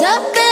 up